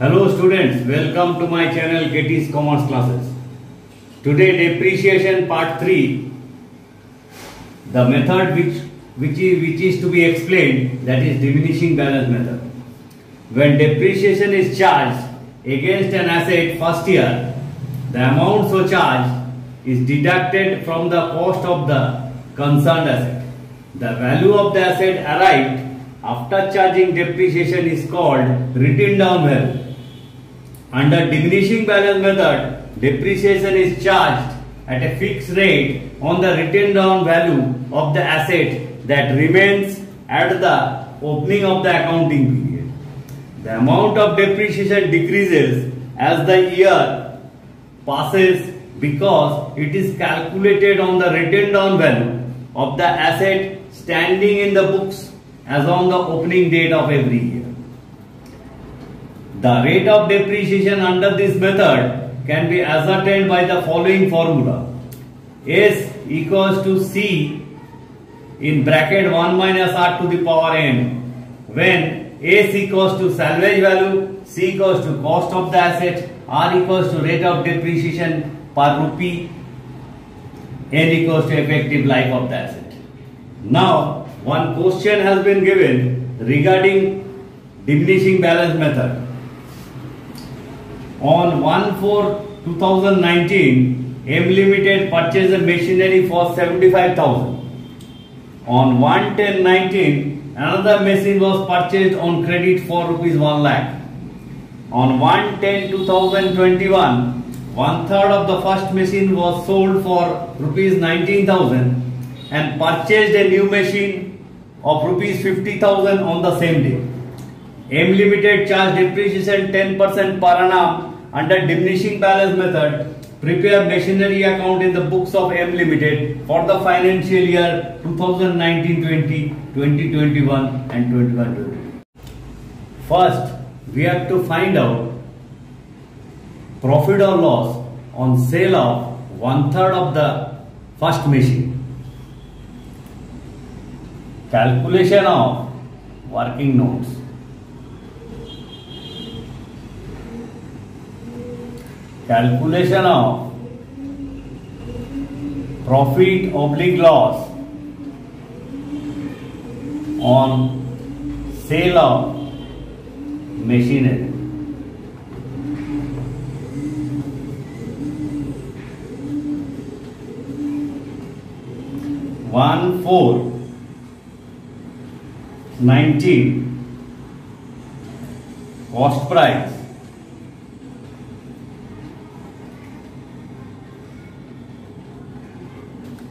Hello students, welcome to my channel KT's Commerce Classes. Today depreciation part 3, the method which, which, is, which is to be explained that is diminishing balance method. When depreciation is charged against an asset first year, the amount so charged is deducted from the cost of the concerned asset. The value of the asset arrived after charging depreciation is called written down value. Under diminishing balance method, depreciation is charged at a fixed rate on the written down value of the asset that remains at the opening of the accounting period. The amount of depreciation decreases as the year passes because it is calculated on the written down value of the asset standing in the books as on the opening date of every year. The rate of depreciation under this method can be ascertained by the following formula. S equals to C in bracket 1 minus R to the power n when S equals to salvage value, C equals to cost of the asset, R equals to rate of depreciation per rupee, N equals to effective life of the asset. Now, one question has been given regarding diminishing balance method on 1-4-2019, M Limited purchased a machinery for 75,000. On 1-10-19, another machine was purchased on credit for rupees 1 lakh. On 1-10-2021, one third of the first machine was sold for rupees 19,000 and purchased a new machine of rupees 50,000 on the same day. M Limited charged depreciation 10% per annum under diminishing balance method, prepare machinery account in the books of M Limited for the financial year 2019-20, 2021 and 2022. 22 First, we have to find out profit or loss on sale of one third of the first machine. Calculation of working notes. calculation of profit oblique loss on sale of machinery. One four nineteen cost price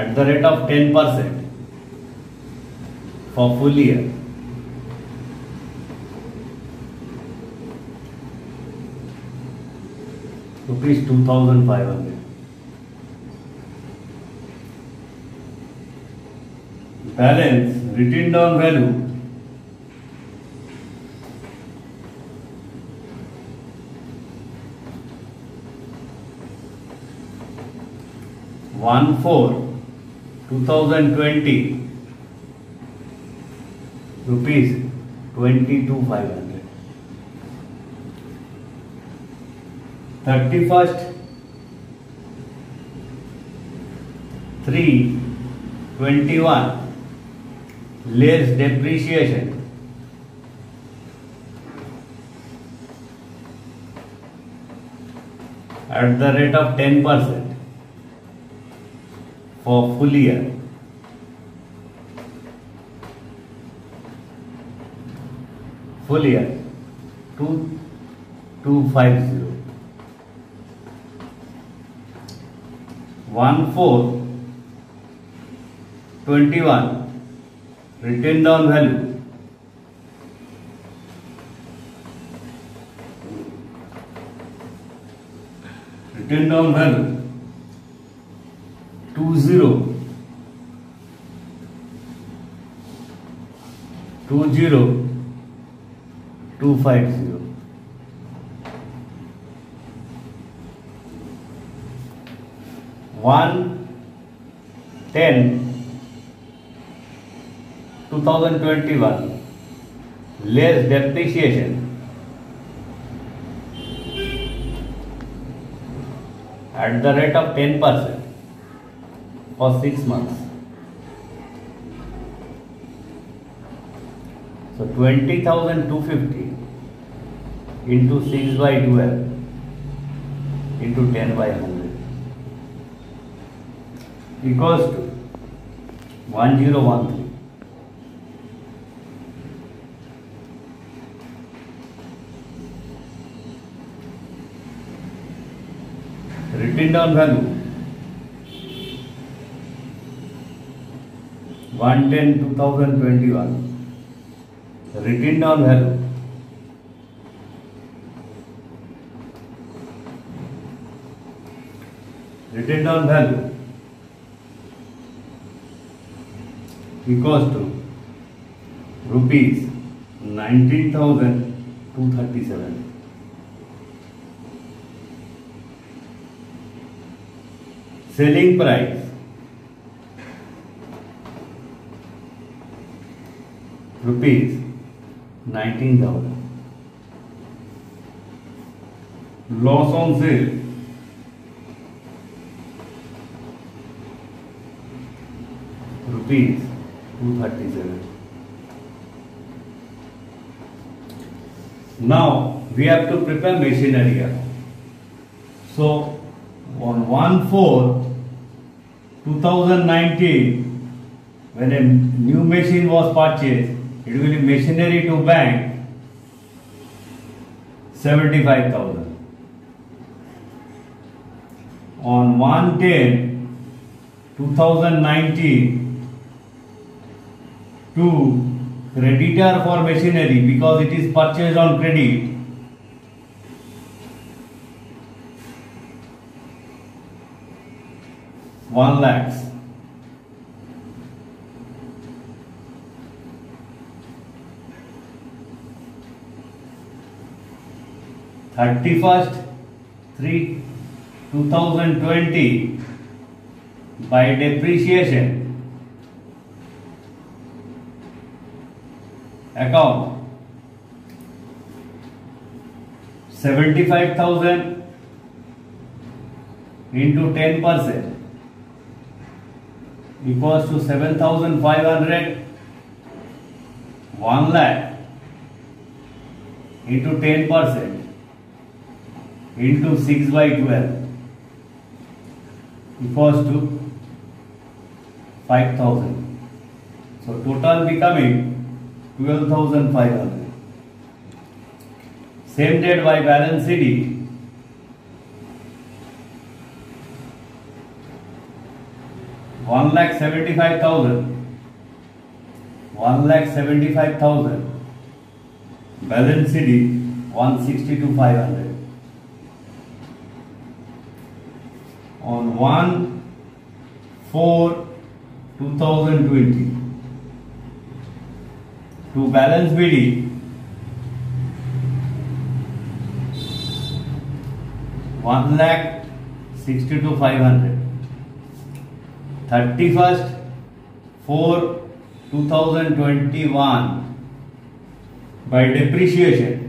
at the rate of 10% for full year. Rupees 2500. Balance written down value one four 2020 rupees twenty two five hundred thirty first three twenty one less depreciation at the rate of ten percent for full year. Full year two two five zero one four twenty one. One written down value written down value 1 10 2021 less depreciation at the rate of 10 percent or 6 months. So 20,250 into 6 by 12 into 10 by 100 equals to 1013. Written down value 110 2021 written down value written down value equals to rupees 19237 selling price Rs 19,000. Loss on sale Rs 237. Now we have to prepare machinery here. So on 1/4/2019, when a new machine was purchased, it will be machinery to bank 75,000. On 110, 2019, to creditor for machinery because it is purchased on credit, one lakhs. Thirty first three two thousand twenty by depreciation account 75000 into 10 percent equals to 7500 1 lakh into 10 percent into 6 by 12 equals to 5000. So total becoming 12,500. Same date by balance CD one lakh One lakh seventy five thousand balance CD one sixty two five hundred on 1 4 2020 to balance BD one lakh sixty two five hundred thirty first four two thousand twenty one by depreciation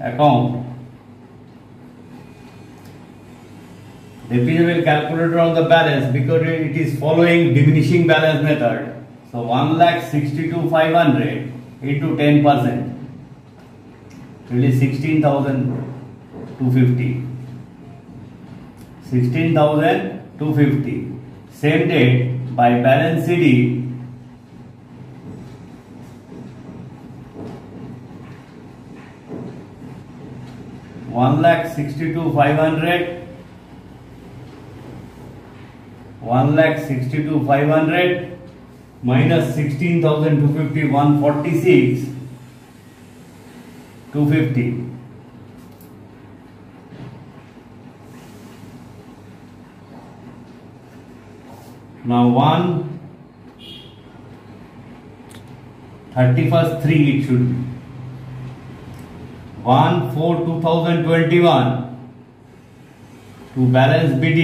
account. The P will calculate on the balance because it is following diminishing balance method. So 1 lakh 500 into 10 percent will be 16,250. 16,250. Same date by balance CD one lakh sixty two One lakh sixty two five hundred minus sixteen thousand two fifty one forty six two fifty. Now one thirty first three it should be. 1 4 2021 to balance BD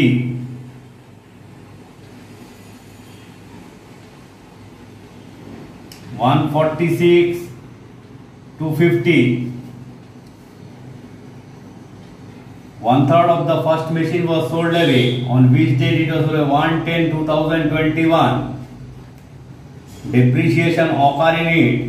One forty six, two fifty. One third of the first machine was sold away. On which date it was One ten, two thousand twenty one. Depreciation occurred in it.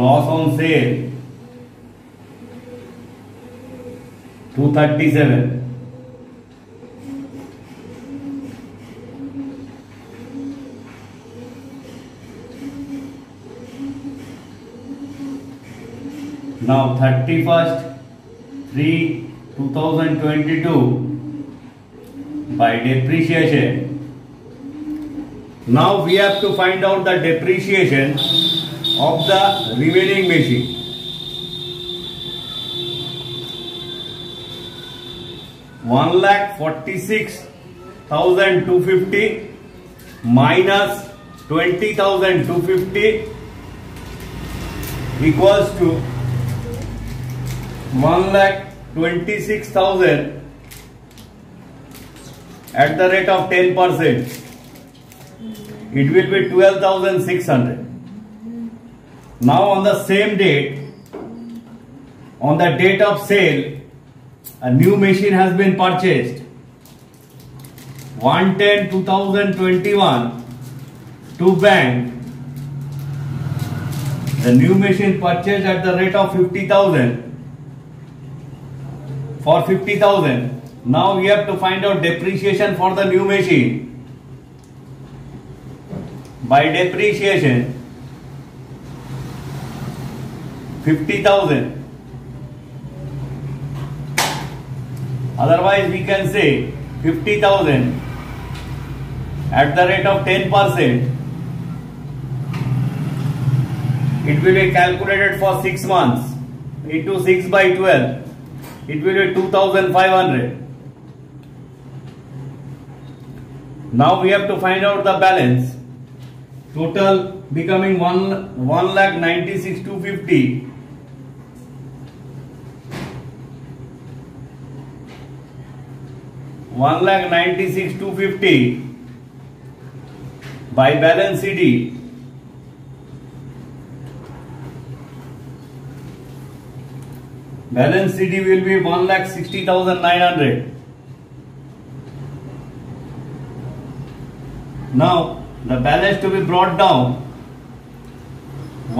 loss on sale 237 now 31st 3 2022 by depreciation now we have to find out the depreciation of the remaining machine. One lakh forty six thousand two fifty minus twenty thousand two fifty equals to one lakh twenty six thousand at the rate of ten percent. It will be twelve thousand six hundred. Now on the same date, on the date of sale, a new machine has been purchased. 110 2021 to bank. The new machine purchased at the rate of 50,000 for 50,000. Now we have to find out depreciation for the new machine. By depreciation, 50,000. Otherwise, we can say 50,000 at the rate of 10%. It will be calculated for 6 months into 6 by 12. It will be 2,500. Now we have to find out the balance. Total becoming 1 1 lakh 96 250 one lakh ninety six two fifty by balance CD balance CD will be one lakh sixty thousand nine hundred now the balance to be brought down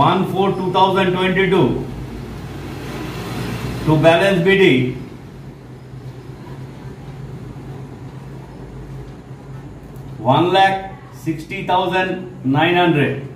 one four two thousand twenty two to balance B D one lakh sixty thousand nine hundred